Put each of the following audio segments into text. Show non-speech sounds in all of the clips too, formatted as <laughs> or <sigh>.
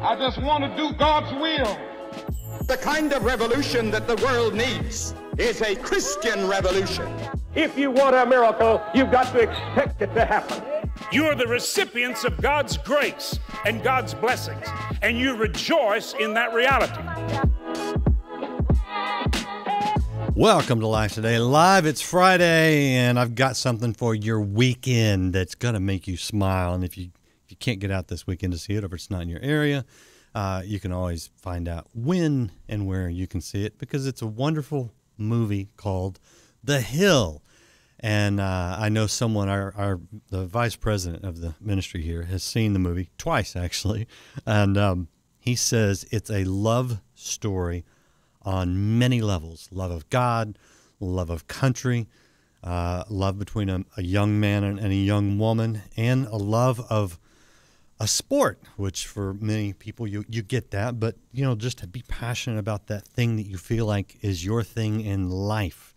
I just want to do God's will. The kind of revolution that the world needs is a Christian revolution. If you want a miracle, you've got to expect it to happen. You are the recipients of God's grace and God's blessings, and you rejoice in that reality. Welcome to Life Today Live. It's Friday, and I've got something for your weekend that's going to make you smile. And if you if you can't get out this weekend to see it, or if it's not in your area, uh, you can always find out when and where you can see it because it's a wonderful movie called The Hill. And uh, I know someone, our, our the vice president of the ministry here, has seen the movie twice actually, and um, he says it's a love story on many levels: love of God, love of country, uh, love between a, a young man and, and a young woman, and a love of a sport, which for many people you you get that, but you know just to be passionate about that thing that you feel like is your thing in life.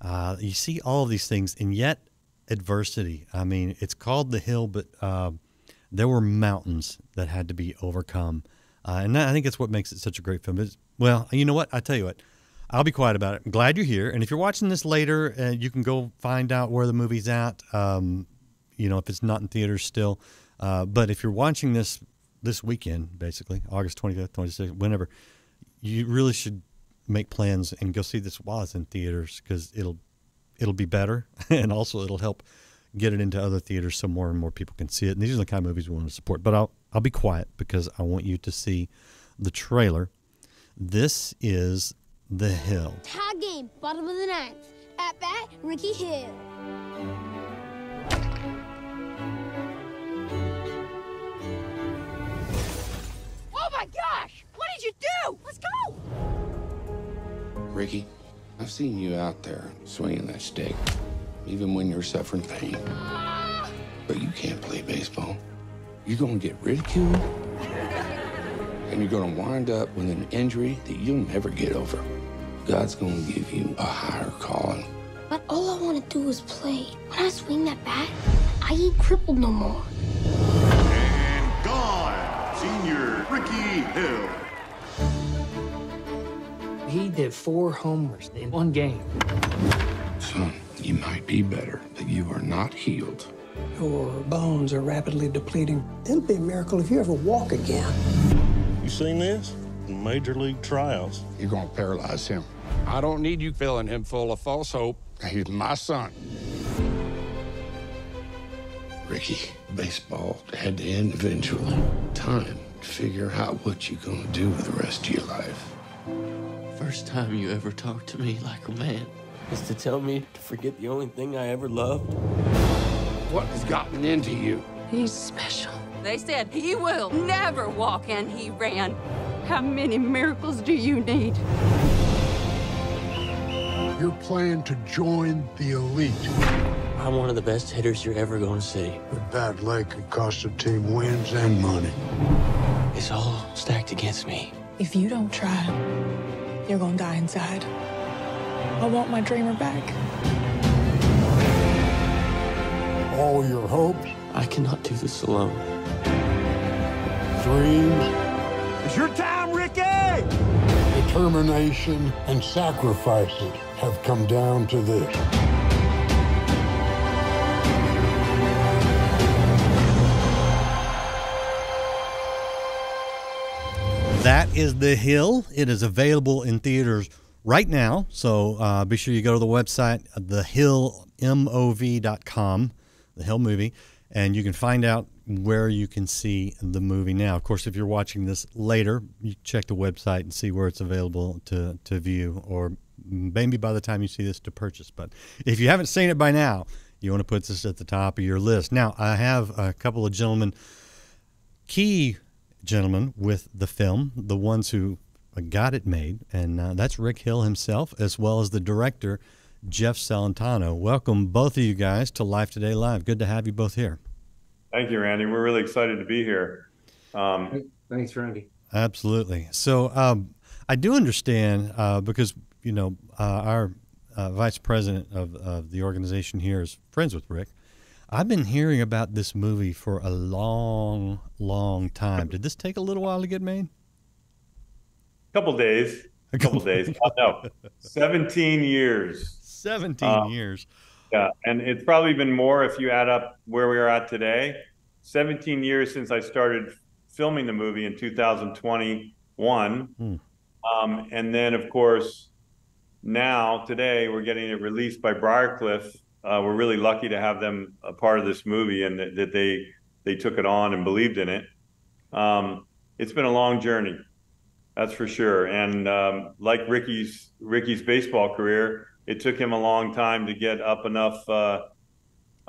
Uh, you see all of these things, and yet adversity. I mean, it's called the hill, but uh, there were mountains that had to be overcome, uh, and I think that's what makes it such a great film. It's, well, you know what? I tell you what. I'll be quiet about it. I'm glad you're here, and if you're watching this later, uh, you can go find out where the movie's at. Um, you know, if it's not in theaters still. Uh, but if you're watching this this weekend, basically August 25th, 26th, whenever, you really should make plans and go see this it's in theaters because it'll it'll be better <laughs> and also it'll help get it into other theaters so more and more people can see it. And these are the kind of movies we want to support. But I'll I'll be quiet because I want you to see the trailer. This is The Hill. Tie game, bottom of the ninth. At bat, Rickey Hill. My gosh! What did you do? Let's go! Rickey, I've seen you out there swinging that stick, even when you're suffering pain. But you can't play baseball. You're gonna get ridiculed, and you're gonna wind up with an injury that you'll never get over. God's gonna give you a higher calling. But all I want to do is play. When I swing that bat, I ain't crippled no more. And gone, senior Rickey Hill. He did four homers in one game. Son, you might be better, but you are not healed. Your bones are rapidly depleting. It'll be a miracle if you ever walk again. You seen this? Major league trials. You're gonna paralyze him. I don't need you filling him full of false hope. He's my son. Rickey, baseball had to end eventually. Time to figure out what you're gonna do with the rest of your life. First time you ever talked to me like a man is to tell me to forget the only thing I ever loved. What has gotten into you? He's special. They said he will never walk, and he ran. How many miracles do you need? You're planning to join the elite. I'm one of the best hitters you're ever going to see. But bad leg could cost a team wins and money. It's all stacked against me. If you don't try, you're gonna die inside. I want my dreamer back. All your hopes, I cannot do this alone. dreams, It's your time, Rickey! determination, and sacrifices have come down to this. Is The Hill. It is available in theaters right now. So uh, be sure you go to the website, thehillmov.com, The Hill Movie, and you can find out where you can see the movie now. Of course, if you're watching this later, you check the website and see where it's available to, to view, or maybe by the time you see this to purchase. But if you haven't seen it by now, you want to put this at the top of your list. Now, I have a couple of gentlemen, key gentlemen with the film, the ones who got it made, and uh, that's Rick Hill himself, as well as the director, Jeff Celentano. Welcome, both of you guys, to Life Today Live. Good to have you both here. Thank you, Randy. We're really excited to be here. Um, Thanks, Randy. Absolutely. So um, I do understand uh, because you know uh, our uh, vice president of, of the organization here is friends with Rick. I've been hearing about this movie for a long, long time. Did this take a little while to get made? A couple days. A couple days. <laughs> Oh, no, 17 years. 17 uh, years. Yeah, and it's probably been more if you add up where we are at today. 17 years since I started filming the movie in 2021. Hmm. Um, and then, of course, now today we're getting it released by Briarcliff. Uh, we're really lucky to have them a part of this movie and that, that they they took it on and believed in it. Um, it's been a long journey, that's for sure. And um, like Rickey's Rickey's baseball career, it took him a long time to get up enough uh,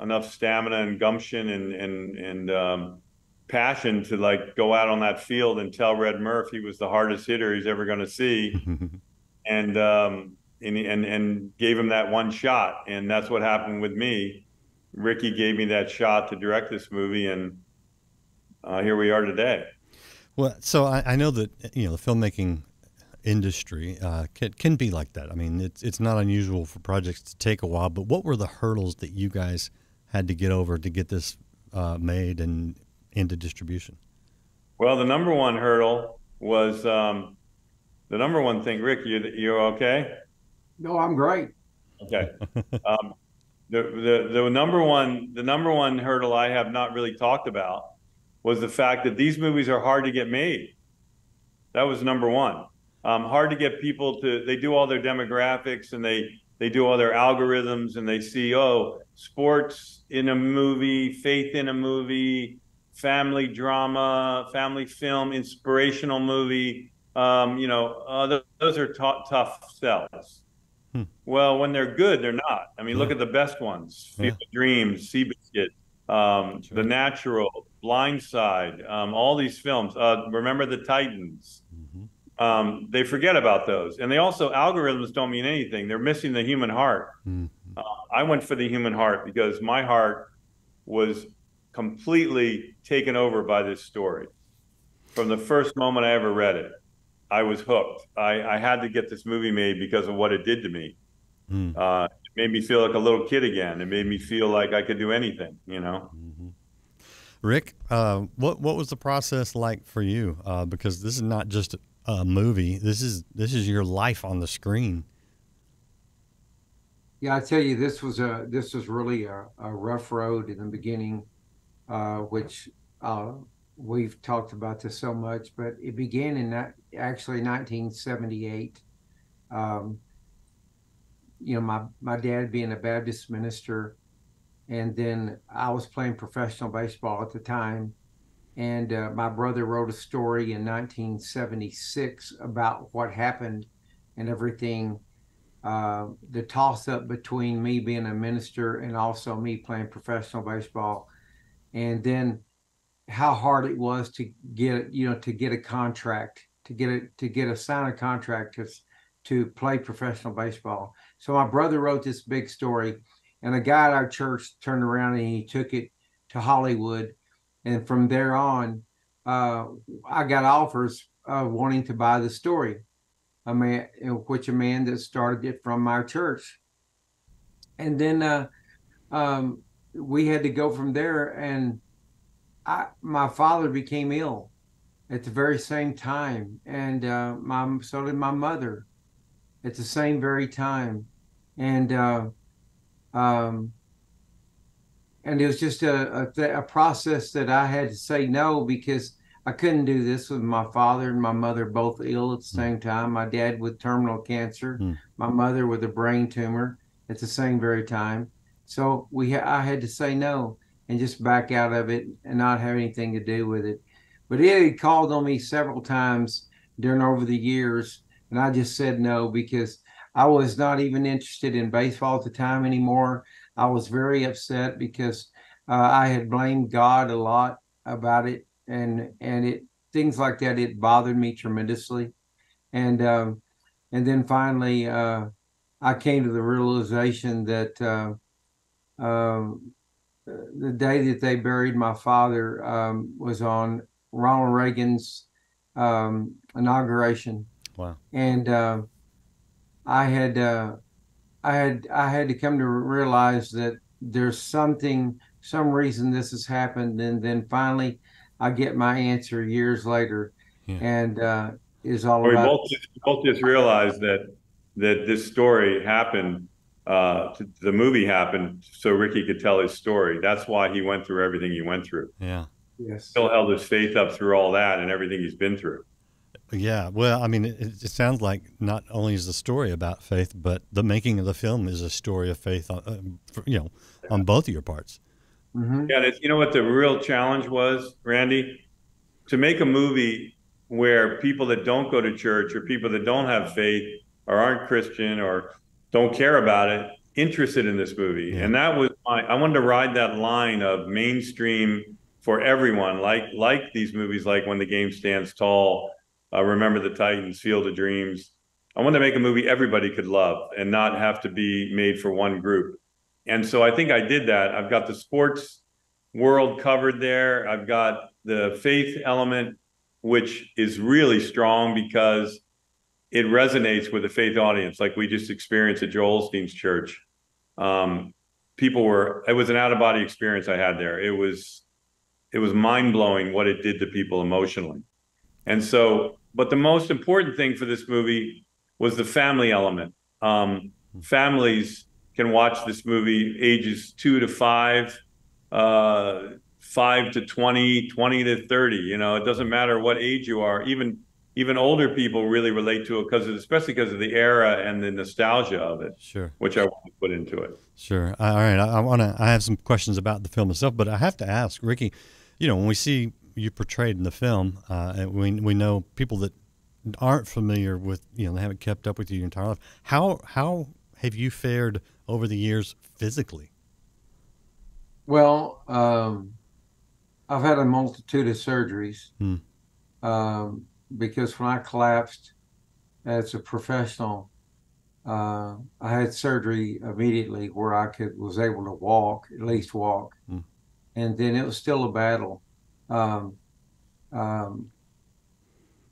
enough stamina and gumption and and and um, passion to like go out on that field and tell Red Murph he was the hardest hitter he's ever going to see, <laughs> and, um, and and and gave him that one shot, and that's what happened with me. Rickey gave me that shot to direct this movie, and uh, here we are today. Well, so I, I, know that you know the filmmaking industry uh, can, can be like that. I mean, it's it's not unusual for projects to take a while. But what were the hurdles that you guys had to get over to get this uh, made and into distribution? Well, the number one hurdle was um, the number one thing. Rick, you you okay? No, I'm great. Okay. um, the, the the number one the number one hurdle I have not really talked about was the fact that these movies are hard to get made. That was number one. Um, hard to get people to. They do all their demographics and they they do all their algorithms and they see oh sports in a movie, faith in a movie, family drama, family film, inspirational movie. Um, you know, uh, those are t- tough sells. Hmm. Well, when they're good, they're not. I mean, yeah. look at the best ones: Field yeah. of Dreams, Seabiscuit, um, The Natural, Blindside, um, all these films. Uh, remember the Titans. Mm-hmm. Um, they forget about those, and they also algorithms don't mean anything. They're missing the human heart. Mm-hmm. Uh, I went for the human heart because my heart was completely taken over by this story. From the first moment I ever read it, I was hooked. I, I had to get this movie made because of what it did to me. Mm. Uh, it made me feel like a little kid again. It made me feel like I could do anything, you know? Mm-hmm. Rick, uh, what what was the process like for you? Uh, because this is not just a movie. This is this is your life on the screen. Yeah, I tell you, this was a this was really a, a rough road in the beginning uh, which uh, we've talked about this so much, but it began in that, actually 1978. Um, you know, my, my dad being a Baptist minister, and then I was playing professional baseball at the time. And uh, my brother wrote a story in 1976 about what happened and everything. Uh, the toss up between me being a minister and also me playing professional baseball and then how hard it was to get you know to get a contract to get it to get a sign a contract to to play professional baseball. So my brother wrote this big story and a guy at our church turned around and he took it to hollywood. And from there on uh, i got offers of wanting to buy the story a man which a man that started it from our church. And then uh, um, we had to go from there and I, my father became ill at the very same time and uh, my so did my mother at the same very time and uh, um, and it was just a, a, a process that I had to say no because I couldn't do this with my father and my mother both ill at the hmm. same time. My dad with terminal cancer, mm. my mother with a brain tumor at the same very time. So we ha- I had to say no and just back out of it and not have anything to do with it. But it had called on me several times during over the years, and I just said no because I was not even interested in baseball at the time anymore. I was very upset because uh, I had blamed God a lot about it, and and it things like that. It bothered me tremendously, and um, and then finally uh, I came to the realization that. Uh, um, the day that they buried my father um, was on Ronald Reagan's um, inauguration. Wow! And uh, I had uh, I had I had to come to realize that there's something some reason this has happened, and then finally, I get my answer years later, Yeah. and uh, is all we about. both just, both just realized that that this story happened. Uh, the movie happened so Rickey could tell his story. That's why he went through everything he went through. Yeah. Yes. Still held his faith up through all that and everything he's been through. Yeah, well, I mean, it, it sounds like not only is the story about faith, but the making of the film is a story of faith, on, uh, for, you know, on both of your parts. Mm-hmm. Yeah, and it's, you know what the real challenge was, Randy, to make a movie where people that don't go to church or people that don't have faith or aren't Christian or don't care about it interested in this movie, and that was my. I wanted to ride that line of mainstream for everyone, like like these movies, like When the Game Stands Tall, uh, Remember the Titans, Field of Dreams. I wanted to make a movie everybody could love and not have to be made for one group. And so I think I did that. I've got the sports world covered there. I've got the faith element, which is really strong because it resonates with the faith audience, like we just experienced at Joel Osteen's church. Um, people were, it was an out of body experience I had there. It was, it was mind blowing what it did to people emotionally. And so, but the most important thing for this movie was the family element. Um, families can watch this movie ages two to five, uh, five to 20, 20 to 30. You know, it doesn't matter what age you are. Even even older people really relate to it because, especially because of the era and the nostalgia of it. Sure. Which I want to put into it. Sure. All right. I, I want to. I have some questions about the film itself, but I have to ask Rickey. You know, when we see you portrayed in the film, uh, and we we know people that aren't familiar with you know they haven't kept up with you your entire life. How how have you fared over the years physically? Well, um, I've had a multitude of surgeries Hmm. um, because when I collapsed as a professional, uh, I had surgery immediately where I could was able to walk, at least walk, Hmm. and then it was still a battle. Um, um,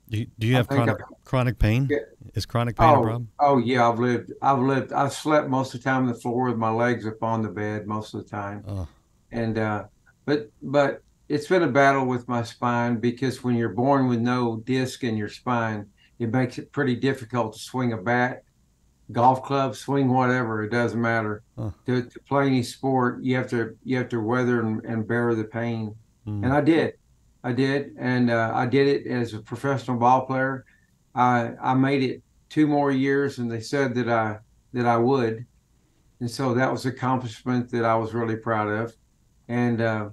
Do you, do you have chronic I- chronic pain? Yeah. Is chronic pain a oh, problem? oh yeah, I've lived, I've lived, I've slept most of the time on the floor with my legs up on the bed most of the time. Oh. And, uh, but, but it's been a battle with my spine because when you're born with no disc in your spine, it makes it pretty difficult to swing a bat, golf club, swing whatever. It doesn't matter. Huh. To, to play any sport, you have to, you have to weather and, and bear the pain. Hmm. And I did. I did, and uh, I did it as a professional ball player. I I made it two more years, and they said that I that I would, and so that was accomplishment that I was really proud of, and uh,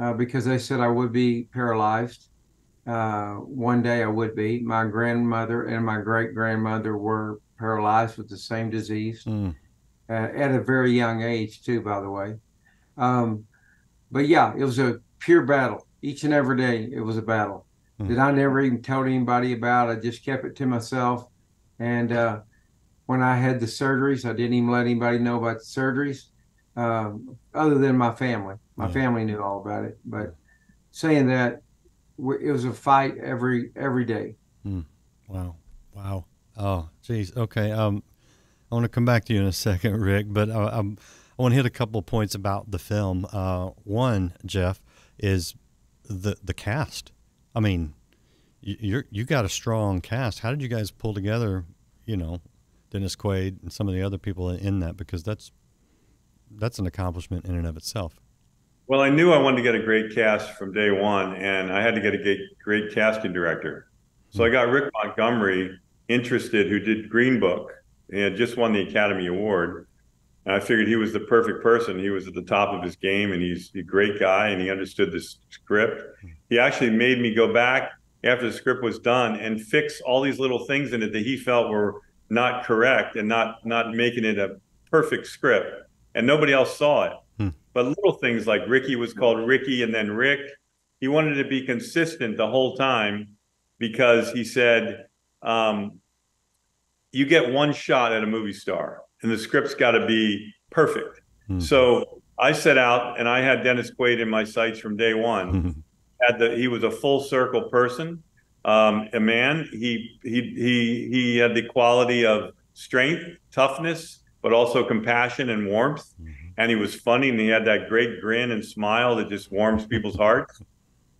uh, because they said I would be paralyzed, uh, one day I would be. My grandmother and my great grandmother were paralyzed with the same disease Mm. uh, at a very young age, too, by the way. Um, but yeah, it was a pure battle. Each and every day, it was a battle Hmm. that I never even told anybody about. I just kept it to myself. And uh, when I had the surgeries, I didn't even let anybody know about the surgeries, um, other than my family. My Yeah. family knew all about it. But saying that, it was a fight every every day. Wow. Wow. Oh, geez. Okay. Um, I want to come back to you in a second, Rick, but uh, um, I want to hit a couple of points about the film. Uh, one, Jeff, is the the cast. I mean, you, you're you got a strong cast. How did you guys pull together? You know, Dennis Quaid and some of the other people in that because that's that's an accomplishment in and of itself. Well, I knew I wanted to get a great cast from day one, and I had to get a great, casting director. So I got Rick Montgomery interested, who did Green Book and just won the Academy Award. And I figured he was the perfect person. He was at the top of his game, and he's a great guy, and he understood the script. He actually made me go back after the script was done and fix all these little things in it that he felt were not correct and not not making it a perfect script. And nobody else saw it. But little things like Rickey was called Rickey and then Rick, he wanted to be consistent the whole time because he said, um, you get one shot at a movie star and the script's got to be perfect. So I set out and I had Dennis Quaid in my sights from day one. had the, he was a full circle person, um, a man. He, he, he, he had the quality of strength, toughness, but also compassion and warmth. and he was funny, and he had that great grin and smile that just warms people's hearts.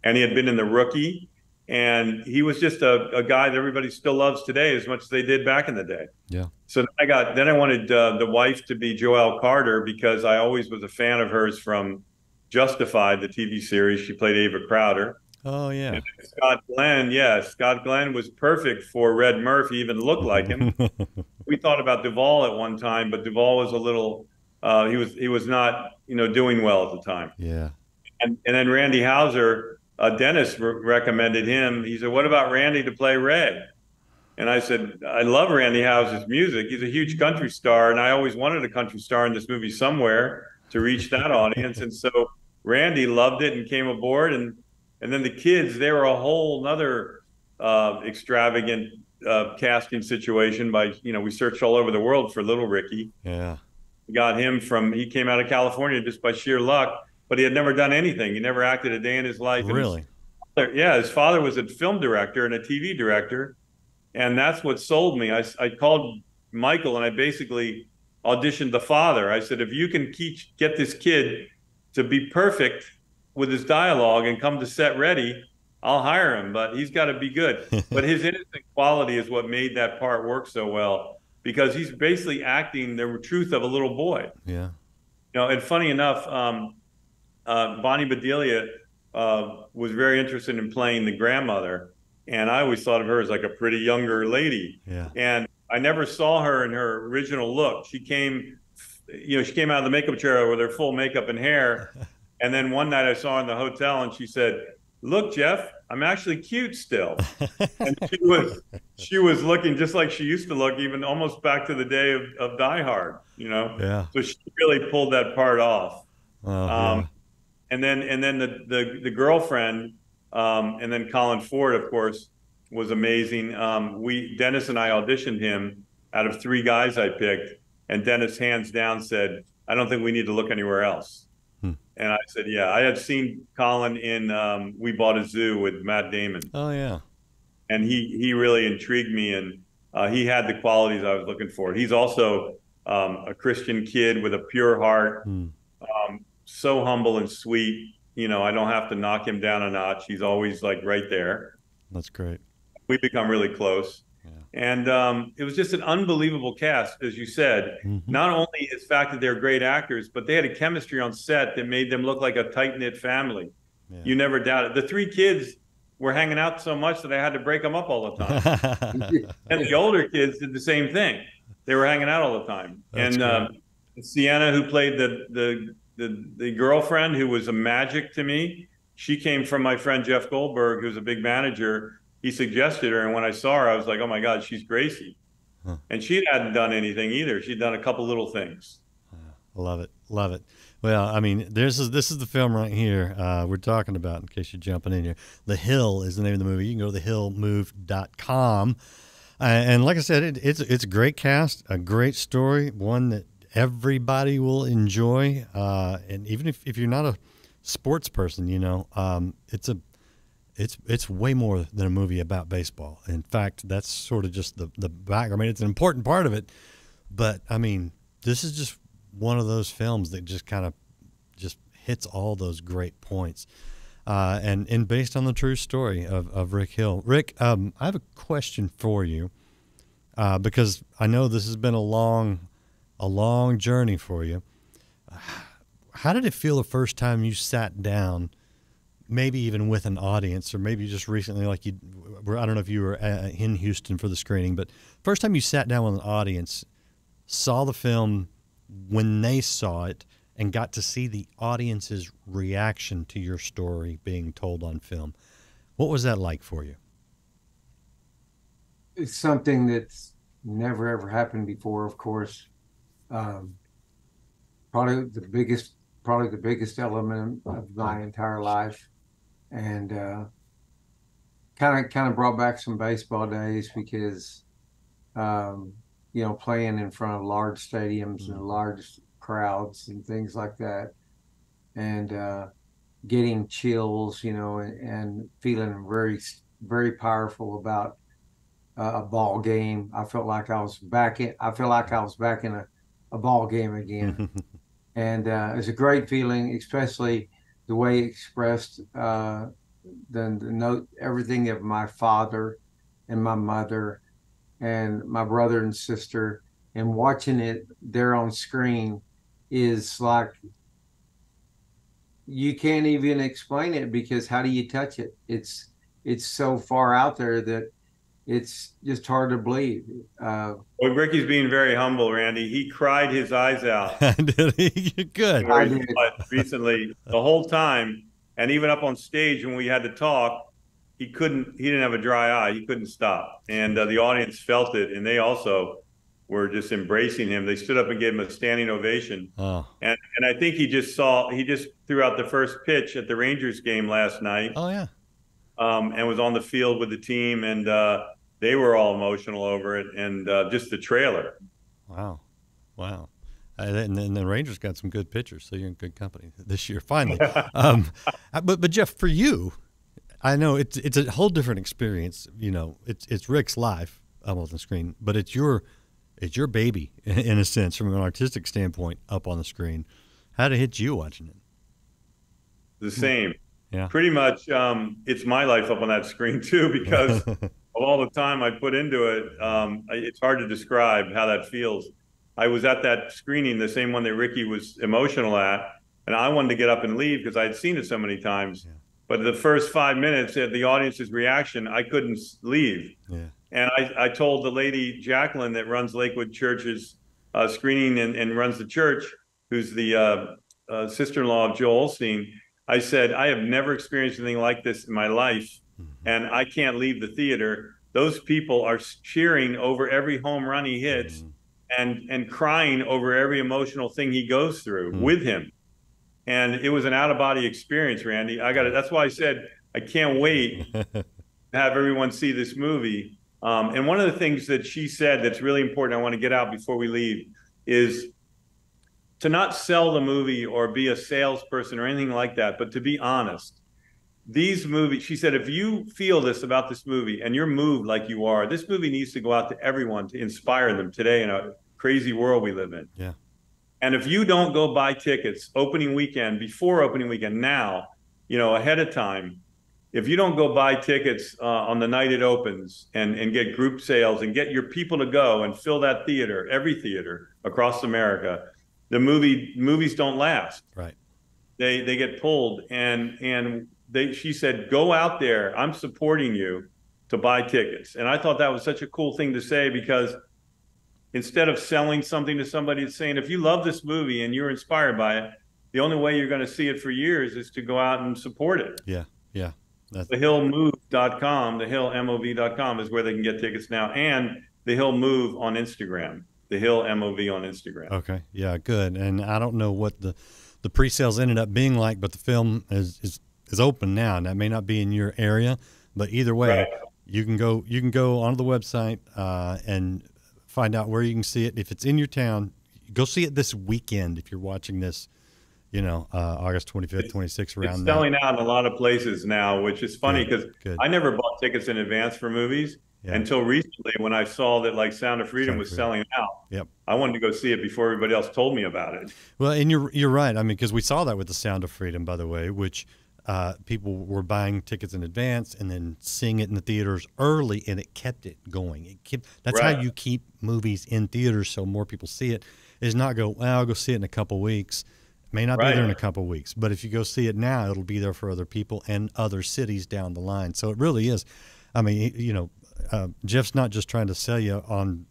And he had been in the rookie, and he was just a, a guy that everybody still loves today as much as they did back in the day. Yeah. So I got then I wanted uh, the wife to be Joelle Carter because I always was a fan of hers from Justified, the TV series. She played Ava Crowder. Oh yeah. And Scott Glenn, yeah, Scott Glenn was perfect for Red Murphy. Even looked like him. <laughs> we thought about Duvall at one time, but Duvall was a little. Uh, he was he was not you know doing well at the time. Yeah. And and then Randy Houser, uh, Dennis re- recommended him. He said, "What about Randy to play Red?" And I said, "I love Randy Houser's music. He's a huge country star, and I always wanted a country star in this movie somewhere to reach that audience." And so Randy loved it and came aboard, and and then the kids, they were a whole nother uh, extravagant uh, casting situation. By you know, we searched all over the world for Little Rickey. Yeah. We got him from he came out of California just by sheer luck, but he had never done anything. He never acted a day in his life. And his Really? father- yeah, his father was a film director and a TV director, and that's what sold me. I, I called Michael and I basically auditioned the father. I said, if you can teach, get this kid to be perfect with his dialogue and come to set ready, I'll hire him. But he's got to be good. <laughs> but his innocent quality is what made that part work so well because he's basically acting the truth of a little boy. Yeah. You know, and funny enough, um, uh, Bonnie Bedelia uh, was very interested in playing the grandmother, and I always thought of her as like a pretty younger lady. Yeah. And I never saw her in her original look. She came, you know, she came out of the makeup chair with her full makeup and hair. <laughs> and then one night I saw her in the hotel, and she said, "Look, Jeff, I'm actually cute still." <laughs> and she was she was looking just like she used to look, even almost back to the day of, of Die Hard. You know. Yeah. So she really pulled that part off. Oh, Um, and then and then the the, the girlfriend, um, and then Colin Ford, of course, was amazing. Um, we Dennis and I auditioned him out of three guys I picked, and Dennis hands down said, "I don't think we need to look anywhere else." And I said, "Yeah, I had seen Colin in um, We Bought a Zoo with Matt Damon, Oh yeah. and he he really intrigued me, and uh, he had the qualities I was looking for. He's also um, a Christian kid with a pure heart." Hmm. um, so humble and sweet. You know, I don't have to knock him down a notch. He's always like right there. That's great. We become really close. And um, it was just an unbelievable cast, as you said. Not only the fact that they're great actors, but they had a chemistry on set that made them look like a tight knit family. You never doubt it. The three kids were hanging out so much that I had to break them up all the <laughs> time. and the older kids did the same thing. They were hanging out all the time. That's and um, Sienna, who played the, the the the girlfriend, who was a magic to me, she came from my friend Jeff Goldberg, who's a big manager. He suggested her, and when I saw her, I was like, "Oh my God, she's Gracie." And she hadn't done anything either. She'd done a couple little things. Love it, love it. Well, I mean, this is this is the film right here uh, we're talking about. In case you're jumping in here, The Hill is the name of the movie. You can go to thehillmove.com. Uh, and like I said, it, it's it's a great cast, a great story, one that everybody will enjoy. Uh, and even if, if you're not a sports person, you know, um, it's a it's it's way more than a movie about baseball. In fact, that's sort of just the the back. I mean, it's an important part of it, but I mean, this is just one of those films that just kind of just hits all those great points. Uh, and and based on the true story of, of Rick Hill. Rick, um, I have a question for you uh, because I know this has been a long, a long journey for you. How did it feel the first time you sat down, maybe even with an audience, or maybe just recently, like you? I don't know if you were in Houston for the screening, but first time you sat down with an audience, saw the film when they saw it, and got to see the audience's reaction to your story being told on film. What was that like for you? It's something that's never ever happened before, of course. Um, probably the biggest, probably the biggest element of my entire life, and kind of kind of brought back some baseball days because, um, you know, playing in front of large stadiums and large crowds and things like that, and uh, getting chills, you know, and, and feeling very very powerful about uh, a ball game. I felt like I was back in. I feel like I was back in a, a ball game again, <laughs> and uh, it's a great feeling, especially the way expressed uh, the, the note everything of my father and my mother and my brother and sister, and watching it there on screen is like you can't even explain it because how do you touch it? It's it's so far out there that it's just hard to believe. Uh, well, Rickey's being very humble, Randy. He cried his eyes out. <laughs> Did he? Good. recently, the whole time, and even up on stage when we had to talk, he couldn't. He didn't have a dry eye. He couldn't stop, and uh, the audience felt it, and they also were just embracing him. They stood up and gave him a standing ovation. Oh. And and I think he just saw. He just threw out the first pitch at the Rangers game last night. Oh yeah. Um, and was on the field with the team, and uh, they were all emotional over it, and uh, just the trailer. Wow, wow. Uh, and the Rangers got some good pitchers, so you're in good company this year. Finally, <laughs> um, but but Jeff, for you, I know it's it's a whole different experience. You know, it's it's Rick's life up on the screen, but it's your it's your baby <laughs> in a sense from an artistic standpoint up on the screen. How did it hit you watching it? The same. Yeah. Pretty much, um, it's my life up on that screen too because <laughs> of all the time I put into it. Um, it's hard to describe how that feels. I was at that screening, the same one that Rickey was emotional at, and I wanted to get up and leave because I had seen it so many times. Yeah. But the first five minutes, at the audience's reaction, I couldn't leave. Yeah. And I, I told the lady Jacqueline that runs Lakewood Church's uh, screening and, and, runs the church, who's the uh, uh, sister-in-law of Joel Osteen. I said, I have never experienced anything like this in my life, mm-hmm. and I can't leave the theater. Those people are cheering over every home run he hits, mm-hmm. and and crying over every emotional thing he goes through mm-hmm. with him. And it was an out-of-body experience, Randy. I got it. That's why I said I can't wait <laughs> to have everyone see this movie um, and one of the things that she said that's really important, I want to get out before we leave, is to not sell the movie or be a salesperson or anything like that, but to be honest. These movies, she said, if you feel this about this movie and you're moved like you are, this movie needs to go out to everyone to inspire them today in a crazy world we live in. Yeah. And if you don't go buy tickets opening weekend, before opening weekend, now, you know, ahead of time, if you don't go buy tickets uh, on the night it opens and, and get group sales and get your people to go and fill that theater, every theater across America, the movie movies don't last. Right. They they get pulled and and they she said go out there. I'm supporting you to buy tickets. And I thought that was such a cool thing to say because instead of selling something to somebody, it's saying if you love this movie and you're inspired by it, the only way you're going to see it for years is to go out and support it. Yeah. Yeah. That's... TheHillMove.com, thehillmov.com is where they can get tickets now, and The Hill Move on Instagram, The Hill MOV on Instagram. Okay, yeah, good. And I don't know what the the pre-sales ended up being like, but the film is is, is open now, and that may not be in your area, but either way, right. you can go you can go onto the website uh, and find out where you can see it. If it's in your town, go see it this weekend. If you're watching this you know, uh, August 25th, 26th, around It's selling out in a lot of places now, which is funny because I never bought tickets in advance for movies yeah. until recently when I saw that like Sound of Freedom Sound was Freedom. selling out. Yep. I wanted to go see it before everybody else told me about it. Well, and you're you're right. I mean, because we saw that with the Sound of Freedom, by the way, which uh, people were buying tickets in advance and then seeing it in the theaters early, and it kept it going. It kept that's right. how you keep movies in theaters so more people see it. Is not go well, I'll go see it in a couple weeks May not right. be there in a couple weeks, but if you go see it now, it'll be there for other people and other cities down the line. So it really is. I mean, you know, uh, Jeff's not just trying to sell you on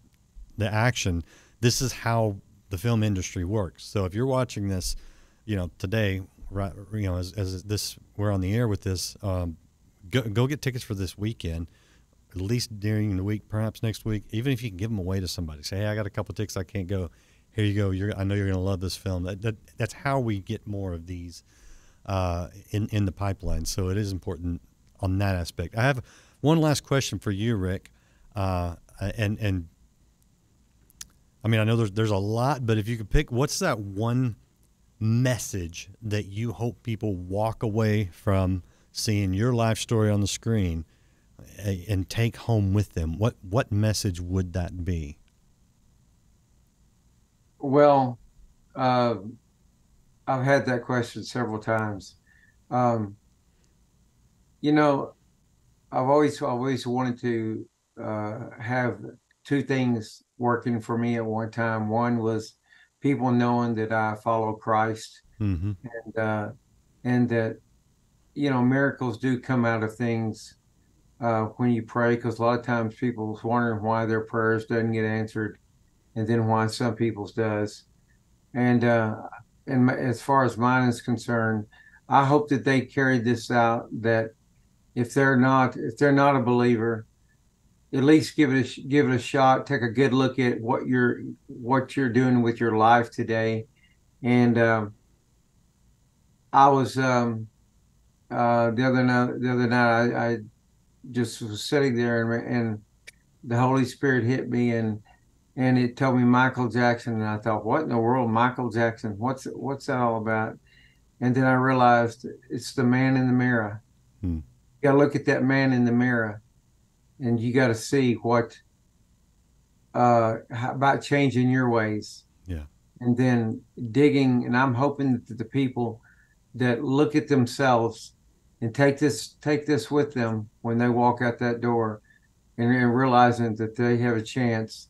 the action. This is how the film industry works. So if you're watching this, you know, today, right, you know, as, as this we're on the air with this, um, go, go get tickets for this weekend. At least during the week, perhaps next week. Even if you can give them away to somebody, say, "Hey, I got a couple tickets, I can't go." here you go. You're, I know you're going to love this film. That, that, that's how we get more of these uh, in in the pipeline. So it is important on that aspect. I have one last question for you, Rick, uh, and and I mean I know there's there's a lot, but if you could pick, what's that one message that you hope people walk away from seeing your life story on the screen and take home with them? What what message would that be? Well, uh, I've had that question several times. Um, you know, I've always always wanted to uh, have two things working for me at one time. One was people knowing that I follow Christ, mm-hmm. and uh, and that you know miracles do come out of things uh, when you pray. Because a lot of times people's wondering why their prayers doesn't get answered, and then why some people's does. And uh, and my, as far as mine is concerned, I hope that they carry this out. That if they're not if they're not a believer, at least give it a, give it a shot. Take a good look at what you're what you're doing with your life today. And um, I was um, uh, the other night the other night I, I just was sitting there and and the Holy Spirit hit me and and it told me Michael Jackson and I thought what in the world Michael Jackson what's what's that all about and then I realized it's the man in the mirror hmm. You got to look at that man in the mirror and you got to see what uh about changing your ways. Yeah. And then digging and i'm hoping that the people that look at themselves and take this take this with them when they walk out that door and, and realizing that they have a chance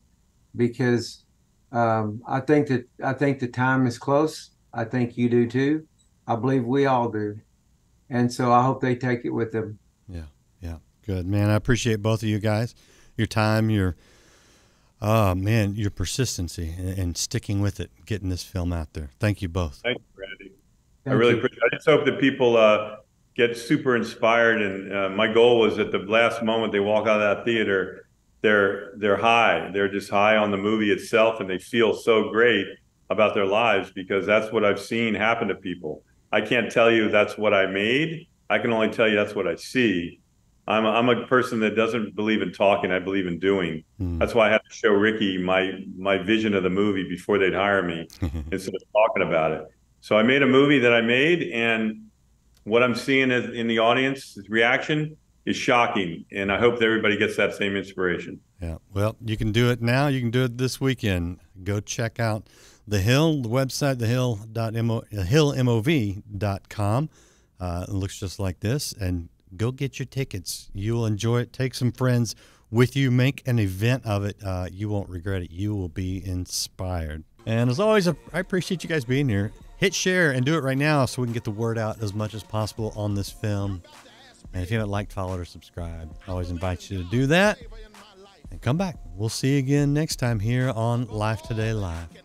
because um, i think that i think the time is close. I think you do too. I believe we all do. And so i hope they take it with them yeah yeah Good man. I appreciate both of you guys, your time, your oh man, your persistency and, and sticking with it, getting this film out there. Thank you both. Thank you, Randy. Thank I really you. appreciate. It. I just hope that people uh, get super inspired. And uh, my goal was at the last moment they walk out of that theater, they're they're high. They're just high on the movie itself, and they feel so great about their lives because that's what I've seen happen to people. I can't tell you that's what I made. I can only tell you that's what I see I'm a, I'm a person that doesn't believe in talking. I believe in doing. Mm. That's why I had to show Rickey my my vision of the movie before they'd hire me <laughs> instead of talking about it. So I made a movie that I made, and what I'm seeing in the audience reaction is shocking, and I hope that everybody gets that same inspiration. Yeah. Well, you can do it now. You can do it this weekend. Go check out the Hill, the website, thehill.mo, hillmov.com. Uh, it looks just like this, and go get your tickets. You'll enjoy it. Take some friends with you. Make an event of it. Uh, you won't regret it. You will be inspired. And as always, I appreciate you guys being here. Hit share and do it right now so we can get the word out as much as possible on this film. And if you haven't liked, followed, or subscribed, I always invite you to do that. And come back. We'll see you again next time here on Life Today Live.